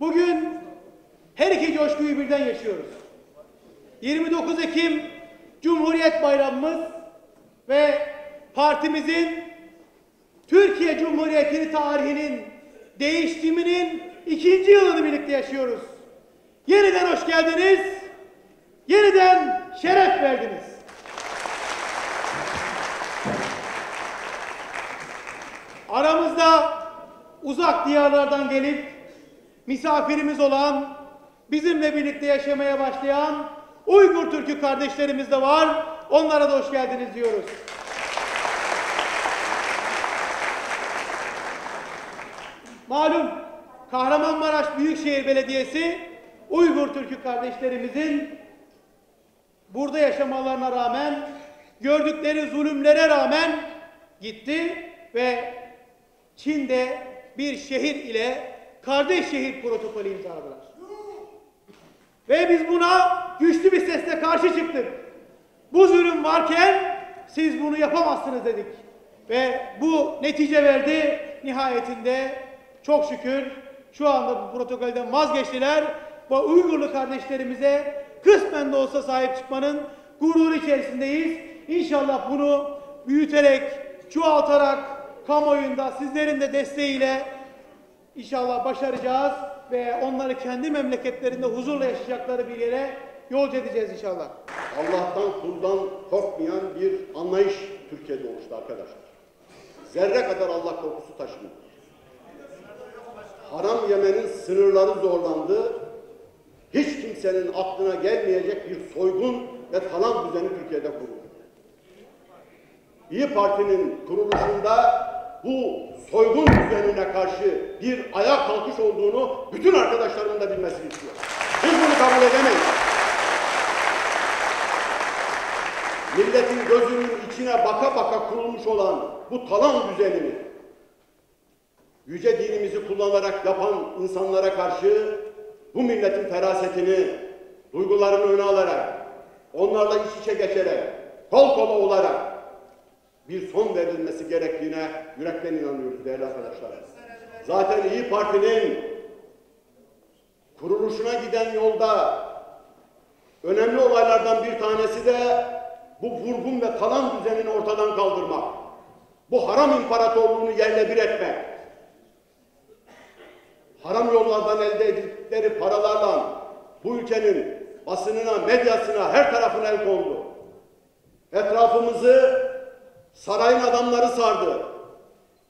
Bugün her iki coşkuyu birden yaşıyoruz. 29 Ekim Cumhuriyet Bayramımız ve partimizin Türkiye Cumhuriyeti tarihinin değiştiminin ikinci yılını birlikte yaşıyoruz. Yeniden hoş geldiniz. Yeniden şeref verdiniz. Aramızda uzak diyarlardan gelip misafirimiz olan, bizimle birlikte yaşamaya başlayan Uygur Türk'ü kardeşlerimiz de var. Onlara da hoş geldiniz diyoruz. Malum Kahramanmaraş Büyükşehir Belediyesi Uygur Türk'ü kardeşlerimizin burada yaşamalarına rağmen, gördükleri zulümlere rağmen gitti ve Çin'de bir şehir ile kardeş şehir protokolü imzaladılar. Ve biz buna güçlü bir sesle karşı çıktık. Bu zulüm varken siz bunu yapamazsınız dedik. Ve bu netice verdi. Nihayetinde çok şükür şu anda bu protokolden vazgeçtiler. Bu Uygurlu kardeşlerimize kısmen de olsa sahip çıkmanın gururu içerisindeyiz. İnşallah bunu büyüterek, çoğaltarak kamuoyunda sizlerin de desteğiyle İnşallah başaracağız ve onları kendi memleketlerinde huzurla yaşayacakları bir yere yolcu edeceğiz inşallah. Allah'tan kuldan korkmayan bir anlayış Türkiye'de oluştu arkadaşlar. Zerre kadar Allah korkusu taşımıyor. Haram yemenin sınırları zorlandı. Kimsenin aklına gelmeyecek bir soygun ve talan düzeni Türkiye'de kuruldu. İyi Parti'nin kuruluşunda bu soygun düzenine karşı bir ayağa kalkış olduğunu bütün arkadaşlarımın da bilmesini istiyorum. Biz bunu kabul edemeyiz. Milletin gözünün içine baka baka kurulmuş olan bu talan düzenini yüce dinimizi kullanarak yapan insanlara karşı bu milletin ferasetini, duygularını öne alarak, onlarla iç içe geçerek, kol kola olarak bir son verilmesi gerektiğine yürekten inanıyoruz değerli arkadaşlar. Zaten İyi Parti'nin kuruluşuna giden yolda önemli olaylardan bir tanesi de bu vurgun ve kalan düzenini ortadan kaldırmak. Bu haram imparatorluğunu yerle bir etmek. Haram yollardan elde edildikleri paralarla bu ülkenin basınına, medyasına, her tarafına el kondu. Etrafımızı sarayın adamları sardı.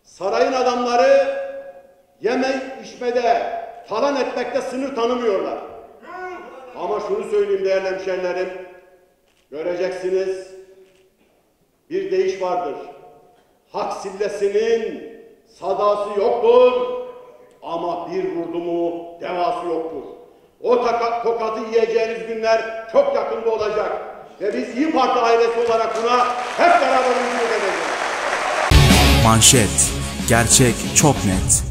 Sarayın adamları yeme içmede, talan etmekte sınır tanımıyorlar. Ama şunu söyleyeyim değerli hemşehrilerim, göreceksiniz bir deyiş vardır. Hak sillesinin sadası yoktur bir vurdu mu devası yoktur. O taka, tokatı yiyeceğiniz günler çok yakında olacak. Ve biz İyi Parti ailesi olarak buna hep beraber ümit edeceğiz. Manşet. Gerçek çok net.